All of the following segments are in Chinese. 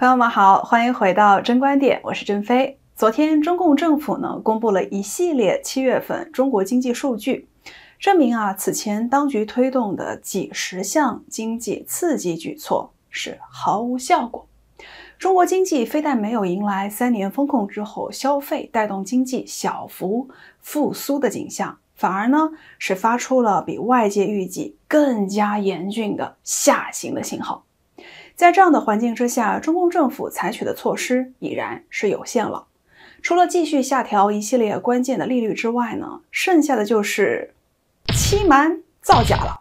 朋友们好，欢迎回到真观点，我是珍飞。昨天中共政府呢公布了一系列七月份中国经济数据，证明啊此前当局推动的几十项经济刺激举措是毫无效果。中国经济非但没有迎来三年风控之后消费带动经济小幅复苏的景象，反而呢是发出了比外界预计更加严峻的下行的信号。在这样的环境之下，中共政府采取的措施已然是有限了。除了继续下调一系列关键的利率之外呢，剩下的就是欺瞒造假了。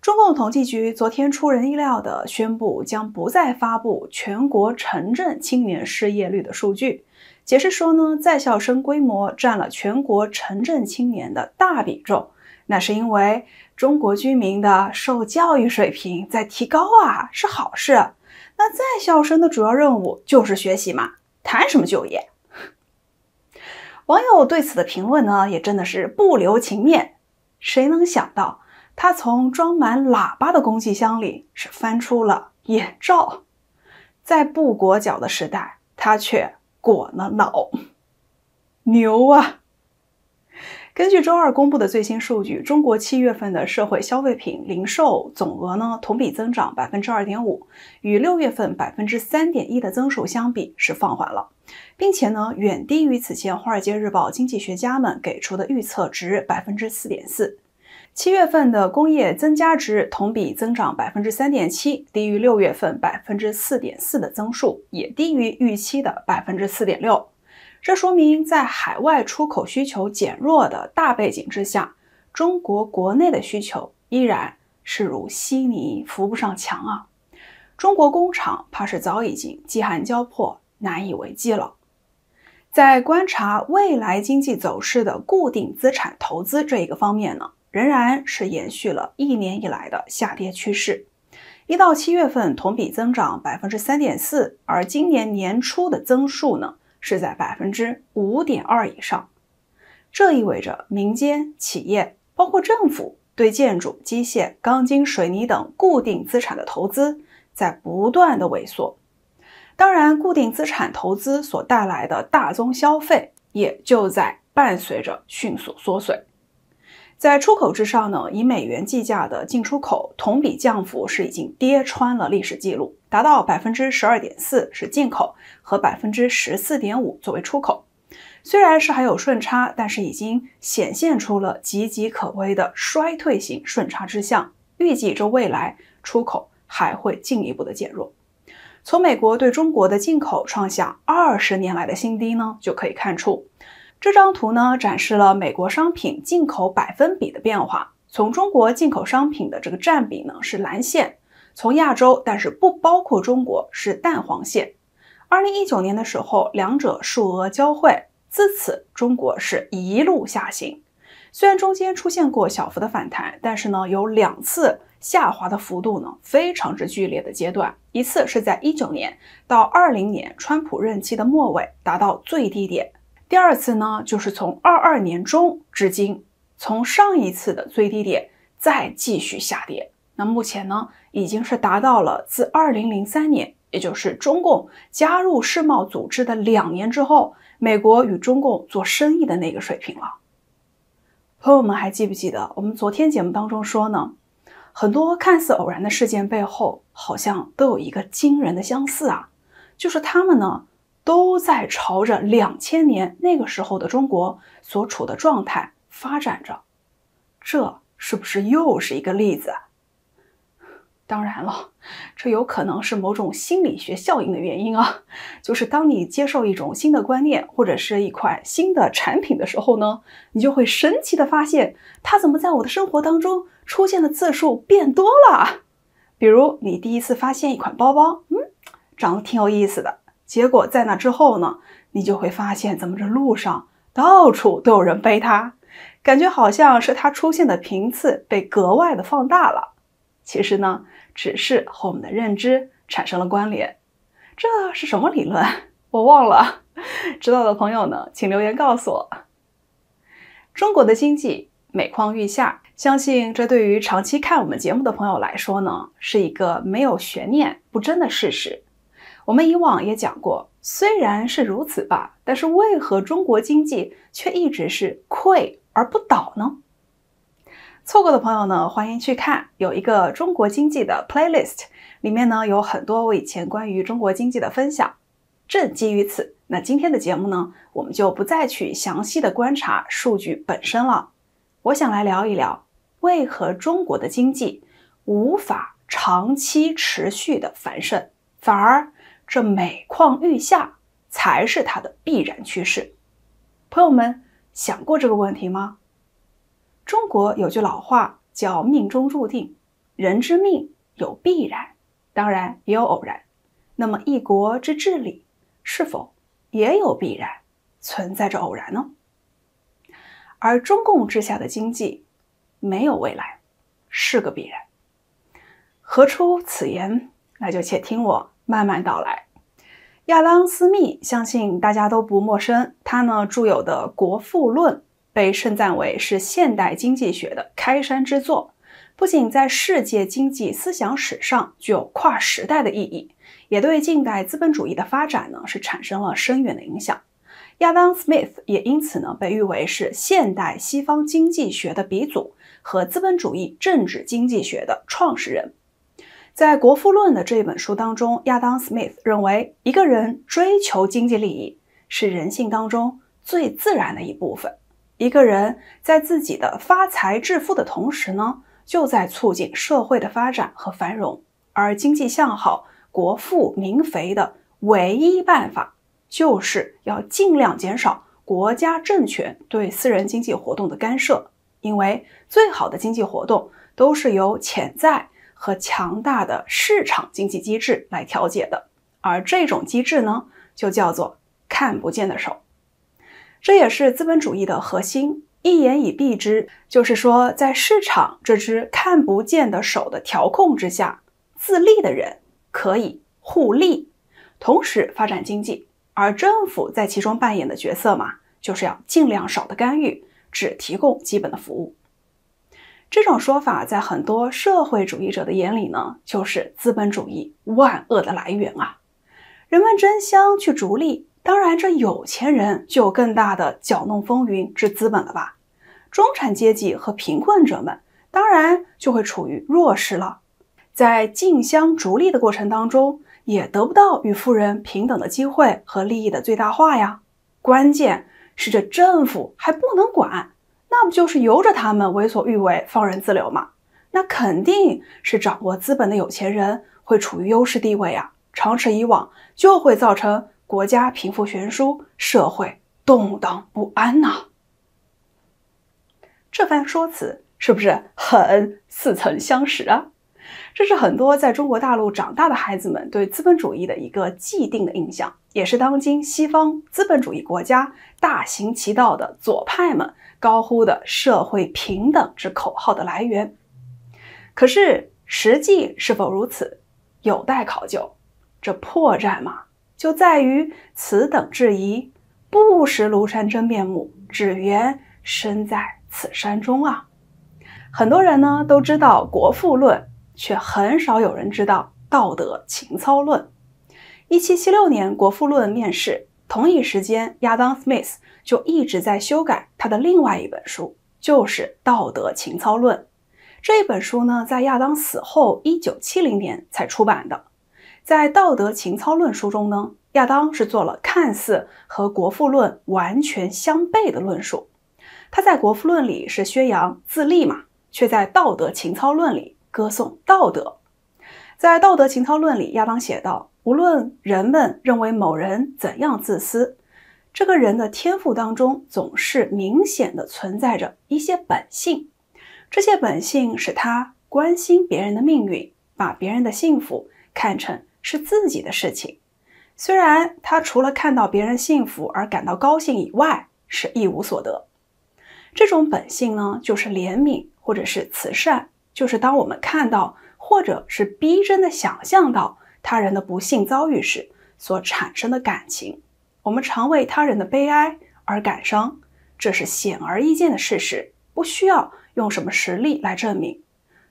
中共统计局昨天出人意料地宣布，将不再发布全国城镇青年失业率的数据，解释说呢，在校生规模占了全国城镇青年的大比重。那是因为中国居民的受教育水平在提高啊，是好事。那在校生的主要任务就是学习嘛，谈什么就业？网友对此的评论呢，也真的是不留情面。谁能想到，他从装满喇叭的工具箱里是翻出了眼罩，在不裹脚的时代，他却裹了脑，牛啊！根据周二公布的最新数据，中国七月份的社会消费品零售总额呢，同比增长百分之二点五，与六月份百分之三点一的增速相比是放缓了，并且呢，远低于此前《华尔街日报》经济学家们给出的预测值百分之四点四。七月份的工业增加值同比增长百分之三点七，低于六月份百分之四点四的增速，也低于预期的百分之四点六。这说明，在海外出口需求减弱的大背景之下，中国国内的需求依然是如稀泥扶不上墙啊！中国工厂怕是早已经饥寒交迫，难以为继了。在观察未来经济走势的固定资产投资这一个方面呢，仍然是延续了一年以来的下跌趋势。一到七月份同比增长百分之三点四，而今年年初的增速呢？是在百分之五点二以上，这意味着民间企业，包括政府，对建筑、机械、钢筋、水泥等固定资产的投资在不断的萎缩。当然，固定资产投资所带来的大宗消费也就在伴随着迅速缩水。在出口之上呢，以美元计价的进出口同比降幅是已经跌穿了历史记录，达到百分之十二点四是进口和百分之十四点五作为出口。虽然是还有顺差，但是已经显现出了岌岌可危的衰退型顺差之象。预计这未来出口还会进一步的减弱。从美国对中国的进口创下二十年来的新低呢，就可以看出。这张图呢，展示了美国商品进口百分比的变化。从中国进口商品的这个占比呢是蓝线，从亚洲但是不包括中国是淡黄线。二零一九年的时候，两者数额交汇，自此中国是一路下行。虽然中间出现过小幅的反弹，但是呢有两次下滑的幅度呢非常之剧烈的阶段，一次是在一九年到二零年川普任期的末尾达到最低点。第二次呢，就是从二二年中至今，从上一次的最低点再继续下跌。那目前呢，已经是达到了自二零零三年，也就是中共加入世贸组织的两年之后，美国与中共做生意的那个水平了。朋友们还记不记得我们昨天节目当中说呢？很多看似偶然的事件背后，好像都有一个惊人的相似啊，就是他们呢。都在朝着两千年那个时候的中国所处的状态发展着，这是不是又是一个例子？当然了，这有可能是某种心理学效应的原因啊。就是当你接受一种新的观念或者是一款新的产品的时候呢，你就会神奇的发现，它怎么在我的生活当中出现的次数变多了。比如你第一次发现一款包包，嗯，长得挺有意思的。结果在那之后呢，你就会发现，怎么这路上到处都有人背它，感觉好像是它出现的频次被格外的放大了。其实呢，只是和我们的认知产生了关联。这是什么理论？我忘了，知道的朋友呢，请留言告诉我。中国的经济每况愈下。相信这对于长期看我们节目的朋友来说呢，是一个没有悬念、不争的事实。我们以往也讲过，虽然是如此吧，但是为何中国经济却一直是溃而不倒呢？错过的朋友呢，欢迎去看有一个中国经济的 playlist，里面呢有很多我以前关于中国经济的分享。正基于此，那今天的节目呢，我们就不再去详细的观察数据本身了。我想来聊一聊。为何中国的经济无法长期持续的繁盛，反而这每况愈下才是它的必然趋势？朋友们想过这个问题吗？中国有句老话叫“命中注定”，人之命有必然，当然也有偶然。那么一国之治理是否也有必然，存在着偶然呢？而中共之下的经济。没有未来，是个必然。何出此言？那就且听我慢慢道来。亚当·斯密相信大家都不陌生，他呢著有的《国富论》被称赞为是现代经济学的开山之作，不仅在世界经济思想史上具有跨时代的意义，也对近代资本主义的发展呢是产生了深远的影响。亚当·斯密也因此呢被誉为是现代西方经济学的鼻祖。和资本主义政治经济学的创始人，在《国富论》的这一本书当中，亚当·斯密认为，一个人追求经济利益是人性当中最自然的一部分。一个人在自己的发财致富的同时呢，就在促进社会的发展和繁荣。而经济向好、国富民肥的唯一办法，就是要尽量减少国家政权对私人经济活动的干涉。因为最好的经济活动都是由潜在和强大的市场经济机制来调节的，而这种机制呢，就叫做看不见的手。这也是资本主义的核心。一言以蔽之，就是说，在市场这只看不见的手的调控之下，自立的人可以互利，同时发展经济，而政府在其中扮演的角色嘛，就是要尽量少的干预。只提供基本的服务，这种说法在很多社会主义者的眼里呢，就是资本主义万恶的来源啊！人们争相去逐利，当然这有钱人就有更大的搅弄风云之资本了吧？中产阶级和贫困者们当然就会处于弱势了，在竞相逐利的过程当中，也得不到与富人平等的机会和利益的最大化呀！关键。是这政府还不能管，那不就是由着他们为所欲为、放任自流吗？那肯定是掌握资本的有钱人会处于优势地位啊！长此以往，就会造成国家贫富悬殊、社会动荡不安呐。这番说辞是不是很似曾相识啊？这是很多在中国大陆长大的孩子们对资本主义的一个既定的印象，也是当今西方资本主义国家大行其道的左派们高呼的社会平等之口号的来源。可是实际是否如此，有待考究。这破绽嘛，就在于此等质疑不识庐山真面目，只缘身在此山中啊！很多人呢都知道《国富论》。却很少有人知道《道德情操论》。一七七六年，《国富论》面世，同一时间，亚当·斯密斯就一直在修改他的另外一本书，就是《道德情操论》。这一本书呢，在亚当死后一九七零年才出版的。在《道德情操论》书中呢，亚当是做了看似和《国富论》完全相悖的论述。他在《国富论》里是宣扬自立嘛，却在《道德情操论》里。歌颂道德，在《道德情操论》里，亚当写道：“无论人们认为某人怎样自私，这个人的天赋当中总是明显的存在着一些本性。这些本性使他关心别人的命运，把别人的幸福看成是自己的事情。虽然他除了看到别人幸福而感到高兴以外，是一无所得。这种本性呢，就是怜悯或者是慈善。”就是当我们看到或者是逼真的想象到他人的不幸遭遇时所产生的感情，我们常为他人的悲哀而感伤，这是显而易见的事实，不需要用什么实例来证明，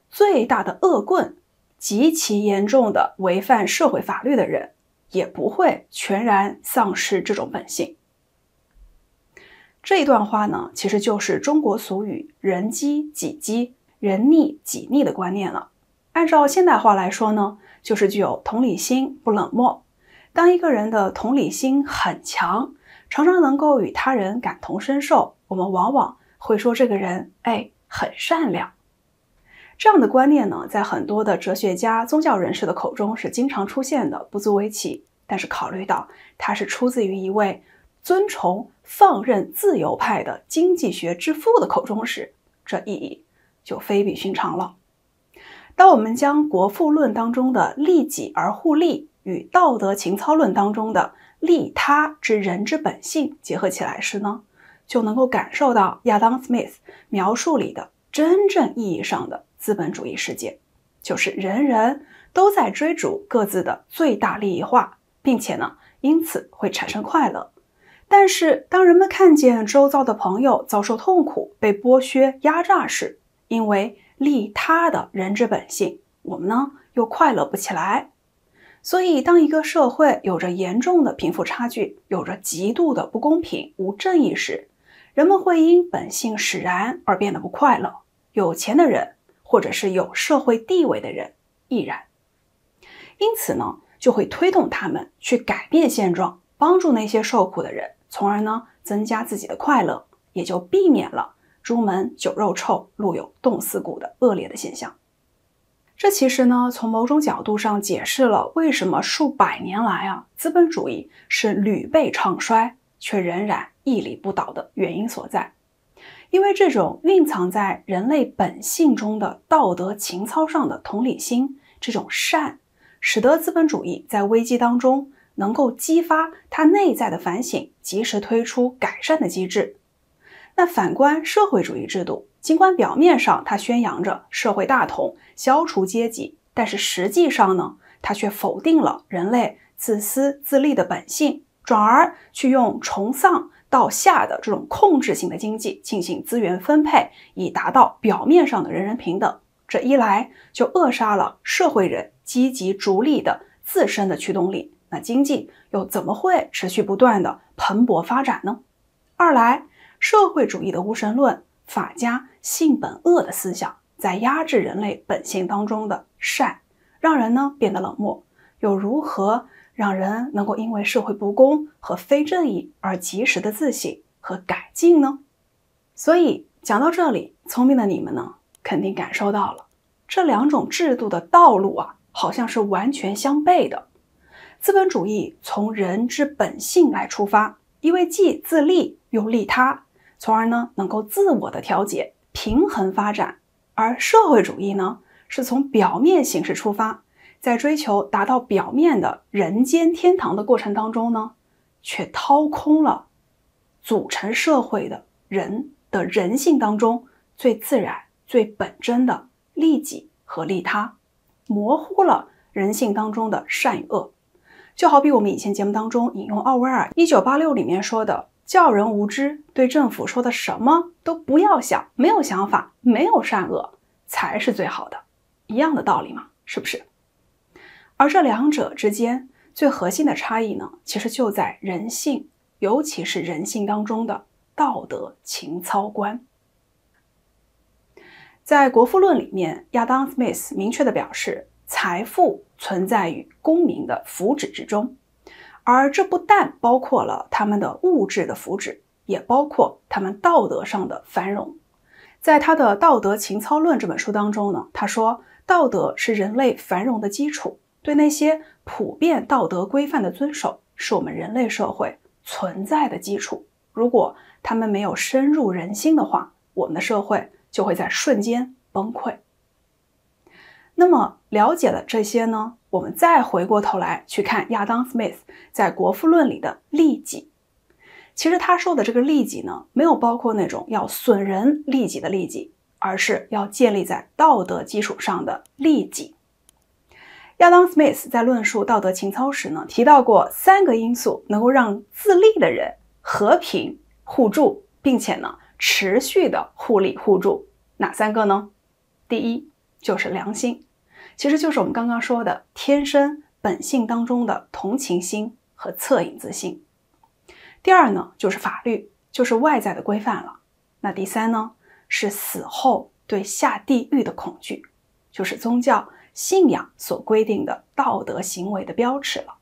最大的恶棍、极其严重的违反社会法律的人，也不会全然丧失这种本性。这一段话呢，其实就是中国俗语“人饥己饥，人逆己逆”的观念了。按照现代话来说呢，就是具有同理心、不冷漠。当一个人的同理心很强，常常能够与他人感同身受，我们往往会说这个人哎很善良。这样的观念呢，在很多的哲学家、宗教人士的口中是经常出现的，不足为奇。但是考虑到它是出自于一位尊崇放任自由派的经济学之父的口中时，这意义就非比寻常了。当我们将《国富论》当中的利己而互利与《道德情操论》当中的利他之人之本性结合起来时呢，就能够感受到亚当·斯密斯描述里的真正意义上的资本主义世界，就是人人都在追逐各自的最大利益化，并且呢，因此会产生快乐。但是，当人们看见周遭的朋友遭受痛苦、被剥削、压榨时，因为利他的人之本性，我们呢又快乐不起来。所以，当一个社会有着严重的贫富差距，有着极度的不公平、无正义时，人们会因本性使然而变得不快乐。有钱的人，或者是有社会地位的人，亦然。因此呢，就会推动他们去改变现状，帮助那些受苦的人，从而呢增加自己的快乐，也就避免了。朱门酒肉臭，路有冻死骨的恶劣的现象。这其实呢，从某种角度上解释了为什么数百年来啊，资本主义是屡被唱衰，却仍然屹立不倒的原因所在。因为这种蕴藏在人类本性中的道德情操上的同理心，这种善，使得资本主义在危机当中能够激发它内在的反省，及时推出改善的机制。那反观社会主义制度，尽管表面上它宣扬着社会大同、消除阶级，但是实际上呢，它却否定了人类自私自利的本性，转而去用崇尚到下的这种控制性的经济进行资源分配，以达到表面上的人人平等。这一来就扼杀了社会人积极逐利的自身的驱动力，那经济又怎么会持续不断的蓬勃发展呢？二来。社会主义的无神论、法家性本恶的思想，在压制人类本性当中的善，让人呢变得冷漠，又如何让人能够因为社会不公和非正义而及时的自省和改进呢？所以讲到这里，聪明的你们呢，肯定感受到了这两种制度的道路啊，好像是完全相悖的。资本主义从人之本性来出发，因为既自利又利他。从而呢，能够自我的调节、平衡发展；而社会主义呢，是从表面形式出发，在追求达到表面的人间天堂的过程当中呢，却掏空了组成社会的人的人性当中最自然、最本真的利己和利他，模糊了人性当中的善与恶。就好比我们以前节目当中引用奥威尔《一九八六》里面说的。教人无知，对政府说的什么都不要想，没有想法，没有善恶，才是最好的，一样的道理嘛，是不是？而这两者之间最核心的差异呢，其实就在人性，尤其是人性当中的道德情操观。在《国富论》里面，亚当·斯密斯明确的表示，财富存在于公民的福祉之中。而这不但包括了他们的物质的福祉，也包括他们道德上的繁荣。在他的《道德情操论》这本书当中呢，他说，道德是人类繁荣的基础，对那些普遍道德规范的遵守，是我们人类社会存在的基础。如果他们没有深入人心的话，我们的社会就会在瞬间崩溃。那么了解了这些呢，我们再回过头来去看亚当·斯密在《国富论》里的利己。其实他说的这个利己呢，没有包括那种要损人利己的利己，而是要建立在道德基础上的利己。亚当·斯密斯在论述道德情操时呢，提到过三个因素能够让自利的人和平互助，并且呢持续的互利互助。哪三个呢？第一就是良心，其实就是我们刚刚说的天生本性当中的同情心和恻隐之心。第二呢，就是法律，就是外在的规范了。那第三呢，是死后对下地狱的恐惧，就是宗教信仰所规定的道德行为的标尺了。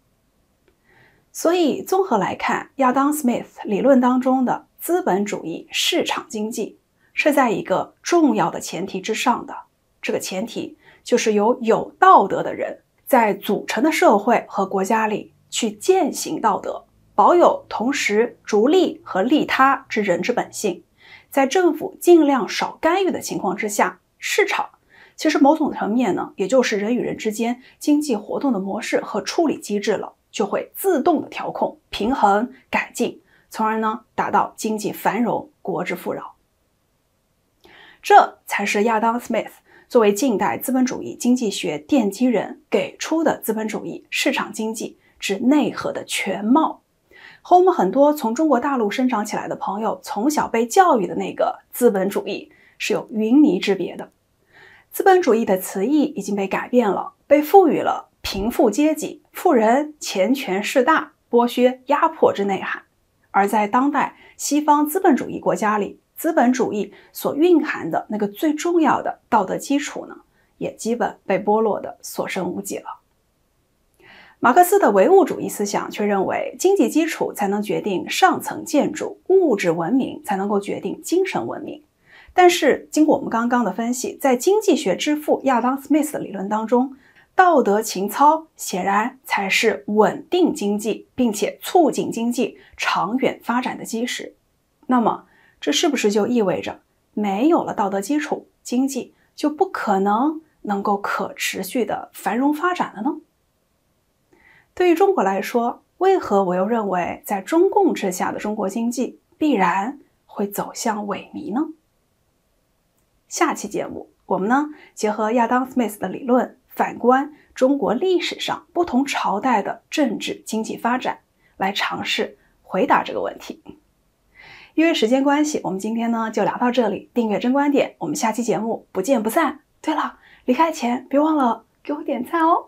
所以综合来看，亚当·斯密斯理论当中的资本主义市场经济。是在一个重要的前提之上的，这个前提就是由有道德的人在组成的社会和国家里去践行道德，保有同时逐利和利他之人之本性，在政府尽量少干预的情况之下，市场其实某种层面呢，也就是人与人之间经济活动的模式和处理机制了，就会自动的调控、平衡、改进，从而呢达到经济繁荣、国之富饶。这才是亚当·斯密斯作为近代资本主义经济学奠基人给出的资本主义市场经济之内核的全貌，和我们很多从中国大陆生长起来的朋友从小被教育的那个资本主义是有云泥之别的。资本主义的词义已经被改变了，被赋予了贫富阶级、富人钱权势大、剥削压迫之内涵，而在当代西方资本主义国家里。资本主义所蕴含的那个最重要的道德基础呢，也基本被剥落的所剩无几了。马克思的唯物主义思想却认为，经济基础才能决定上层建筑，物质文明才能够决定精神文明。但是，经过我们刚刚的分析，在经济学之父亚当·斯密斯的理论当中，道德情操显然才是稳定经济并且促进经济长远发展的基石。那么，这是不是就意味着没有了道德基础，经济就不可能能够可持续的繁荣发展了呢？对于中国来说，为何我又认为在中共之下的中国经济必然会走向萎靡呢？下期节目我们呢结合亚当·斯密斯的理论，反观中国历史上不同朝代的政治经济发展，来尝试回答这个问题。因为时间关系，我们今天呢就聊到这里。订阅真观点，我们下期节目不见不散。对了，离开前别忘了给我点赞哦。